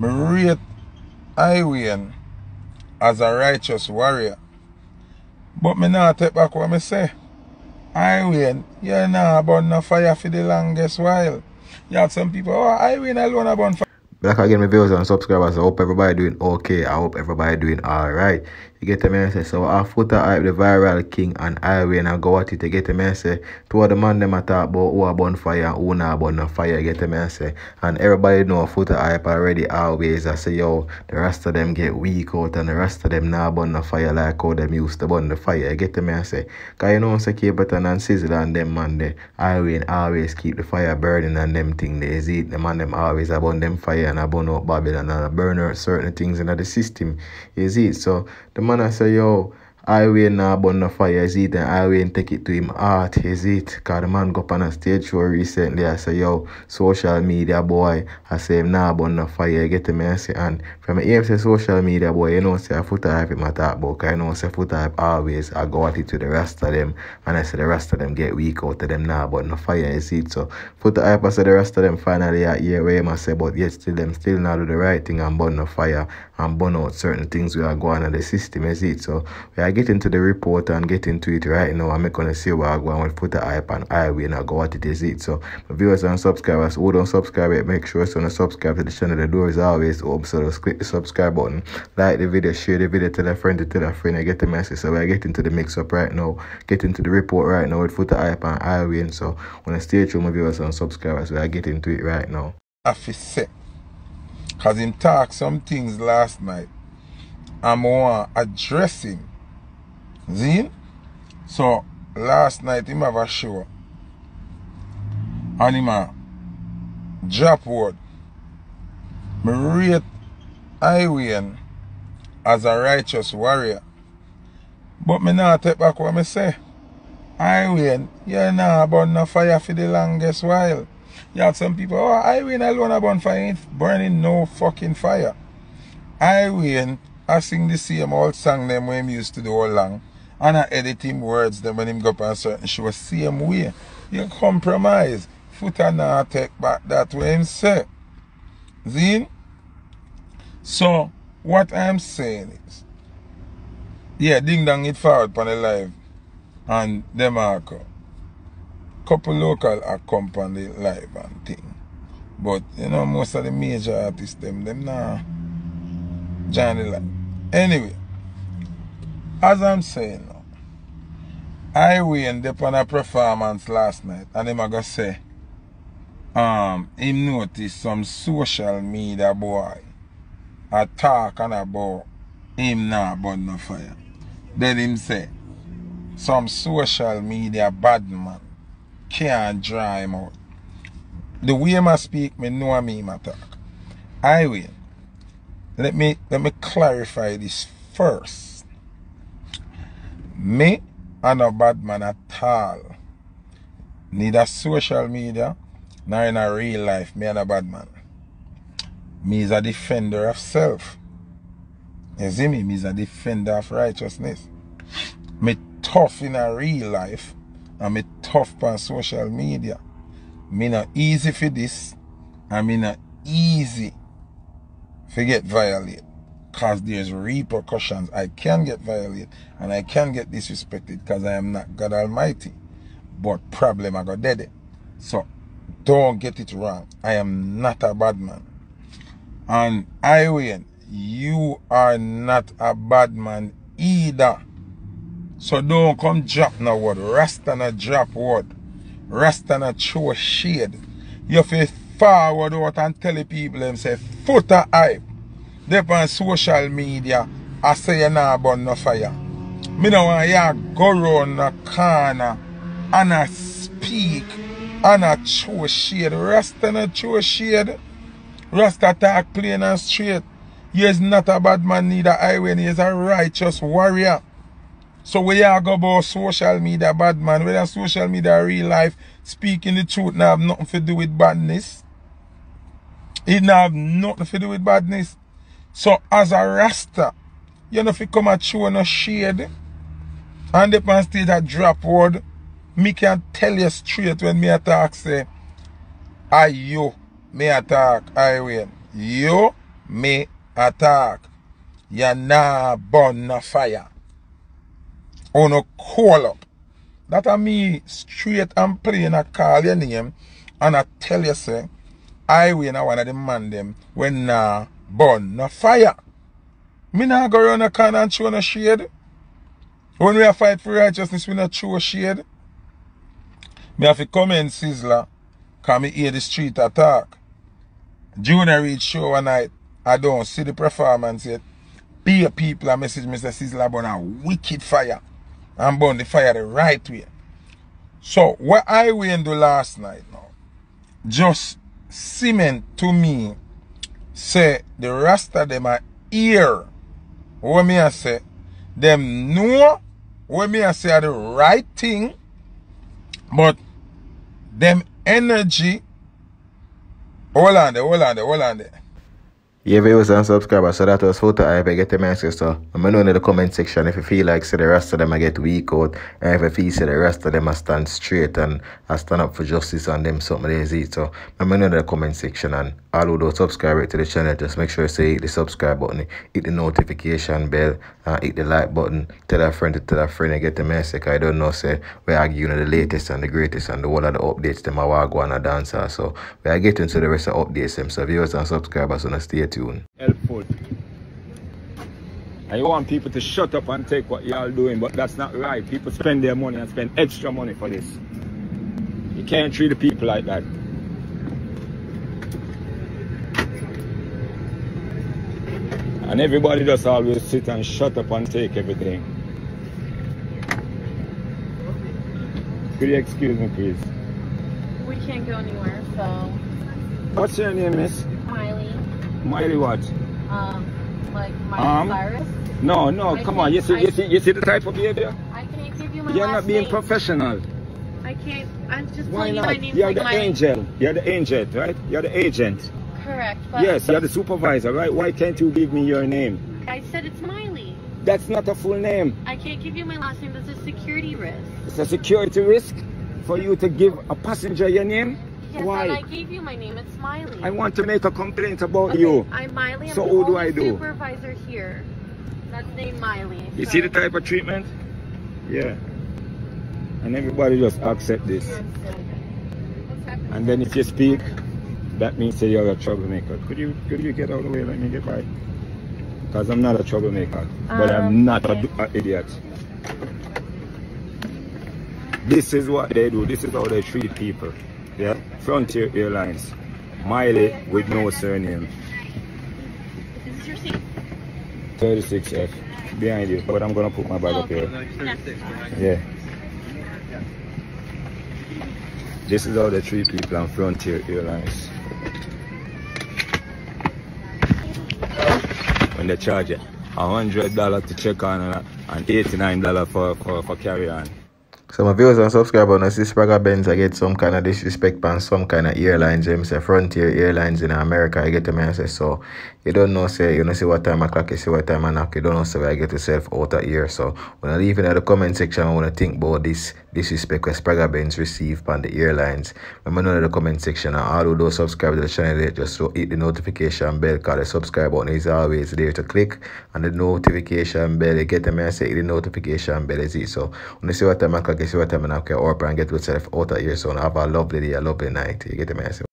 Me rate Iwan as a righteous warrior. But me nan tek bak wè me se. Iwan, ye nan abon na faya fi di langest while. You have some people, oh, Iwan alone abon faya. Back again, my viewers and subscribers. I hope everybody doing okay. I hope everybody doing alright. You get the message. So our Foota Hype the viral king and I Wayne and I go at it to get the message. To all the man them I talk about who are bonfire and who not burn no fire, you get the message. And everybody know Foota Hype already always. I say yo, the rest of them get weak out and the rest of them not burn no fire like how them used to burn the fire. You get the message. Cause you know say keep better than sizzle and them man they I Wayne and always keep the fire burning and them thing they is it. The man them always about them fire and I burn out Babylon and I burn out certain things in the system. Is it so the man I say, yo, I Wayne now burn the fire, is it? And I Wayne take it to him heart, is it? Cause the man go on a stage show recently, I say, yo, social media boy, I say him now burn the fire, get me, I say, and from the say social media boy, you know, say a Foota Hype him I about, cause you know, say Foota Hype always, I go at it to the rest of them, and I say the rest of them get weak out of them now burn the fire, is it? So, Foota Hype, I say the rest of them finally at year where him I say, but yet still them still not do the right thing and burn the fire and burn out certain things we are going on the system, is it? So, we are get into the report and get into it right now. I'm not gonna see what I go and put the hype and I Wayne and I go what it is it. So my viewers and subscribers who don't subscribe yet, make sure to subscribe to the channel. The door is always open, so click the subscribe button, like the video, share the video, tell a friend to tell a friend, I get the message. So we're getting to the mix up right now, get into the report right now with Foota Hype and I Wayne. And so when I stay tuned my viewers and subscribers, are getting into it right now. I feel sick. Cause him talk some things last night. I'm want address him. Zin? So, last night, im av a show. An im a drop word. Mi rate Iwen as a righteous warrior. But mi nan tek bak wè mi se. Iwen, ye nan a bon na fire fi di longest while. You have some people, oh, Iwen alone a bon fire, ain't burning no fucking fire. Iwen a sing the same old sang dem wè mi used to do all lang. And I edit him words them when him go up on certain show same way. You compromise. Foot and not take back that way him say. See? So, what I'm saying is, yeah, ding dong it forward on the live. And them are co- couple local the live and thing. But you know, most of the major artists them them nah join the live. Anyway, as I'm saying I went up on a performance last night and him a go say um him notice some social media boy a talking about him now burn no fire. Then him say some social media bad man can't draw him out. The way a speak, me know me a talk. I will. Let me let me clarify this first. Me I'm a bad man at all. Neither social media nor in a real life, me and a bad man. Me is a defender of self. You see me? Me is a defender of righteousness. Me tough in a real life and me tough on social media. Me not easy for this and me not easy for get violate. Cause there's repercussions. I can get violated and I can get disrespected because I am not God Almighty. But problem I got dead. So don't get it wrong. I am not a bad man. And I Wayne. You are not a bad man either. So don't come drop no word. Rasta not drop word. Rasta not show shade. You feel forward out and tell the people them say Foota Hype. They on social media. I say you nah burn no fire. Me don't want you go round the corner and I speak and I show shade. Rasta not show shade. Rasta talk plain and straight. He is not a bad man, neither I Wayne, he is a righteous warrior. So we are go about social media bad man, whether social media real life, speaking the truth now have nothing to do with badness. It now have nothing to do with badness. So as a rasta, you know if you come and show shade and the man stage a drop word, me can tell you straight when me attack say, I you, me attack I Wayne. You me attack. You nah burn no fire. Or no call up. That a me straight and plain a call your name and I tell you say I Wayne a one of the man them when nah burn no fire. Me nah go around a corner and show no shade. When we a fight for righteousness, we not show shade. Me have to come in Sizzla, cause me hear the street attack. Junior reach show one night, I don't see the performance yet. Be people a message Mr. Sizzla burn a wicked fire. And burn the fire the right way. So what I went do last night now, just cement to me se, the rasta dem a ear, wè mi a se, dem nou, wè mi a se a the right thing, but, dem enerji, holande, holande, holande, Yeah, viewers and subscribers, so that was photo I get the message. So let me know in the comment section if you feel like say the rest of them I get weak out, and if you feel say the rest of them I stand straight and I stand up for justice and them something they see. So let me know in the comment section and all who don't subscribe to the channel, just make sure you say hit the subscribe button, hit the notification bell, and hit the like button. Tell a friend to tell a friend and get the message. I don't know say we are giving you the latest and the greatest and the one of the updates uh, I want go dancer. So we are getting to the rest of updates them. So viewers and subscribers, so stay tuned. helpful. And you want people to shut up and take what y'all doing, but that's not right. People spend their money and spend extra money for this. You can't treat the people like that. And everybody just always sit and shut up and take everything. Could you excuse me, please? We can't go anywhere, so What's your name, miss? Miley, Miley what? um, like Miley Um, Cyrus. No, no, I come on. You see, I- you see, you see the type of behavior? I can't give you my You're not being name. professional. I can't. I'm just Why telling you my not? name's You're like the Miley. angel. You're the agent, right? You're the agent. Correct, but Yes, you're the supervisor, right? Why can't you give me your name? I said it's Miley. That's not a full name. I can't give you my last name. That's a security risk. It's a security risk for you to give a passenger your name. Yes, Why? and I gave you my name. It's Miley. I want to make a complaint about Okay, you. I'm Miley. I'm So who do I do? Supervisor here. That's named Miley. You so- see the type of treatment? Yeah. And everybody just accept this. And then if you speak, that means that you're a troublemaker. Could you could you get out of the way? Let me get by. Because I'm not a troublemaker, but I'm Um, not okay. an idiot. This is what they do. This is how they treat people. Yeah, Frontier Airlines, Miley with no surname, Is this your seat? 36F behind you. But I'm gonna put my bag Oh, up here. okay. Yeah. This is how they treat people on Frontier Airlines. When they charge you a hundred dollar to check on and, and eighty nine dollar for, for, for carry on. So my viewers and subscribers, now see Spragga Benz, I get some kind of disrespect on some kind of airlines. Them say Frontier Airlines in America, I get them and say so. You don't know say you know see what time I clock, you see what time I knock. You don't know say where I get yourself out of here. So when I leave in the comment section, I want to think about this disrespect that Spragga Benz received on the airlines. Me know in the comment section and all don't subscribe to the channel just so hit the notification bell because the subscribe button is always there to click and the notification bell. You get them message the notification bell is it. So when you see what time I clock, you see what time I knock, you up and get yourself out of here. So have a lovely day, a lovely night. You get the say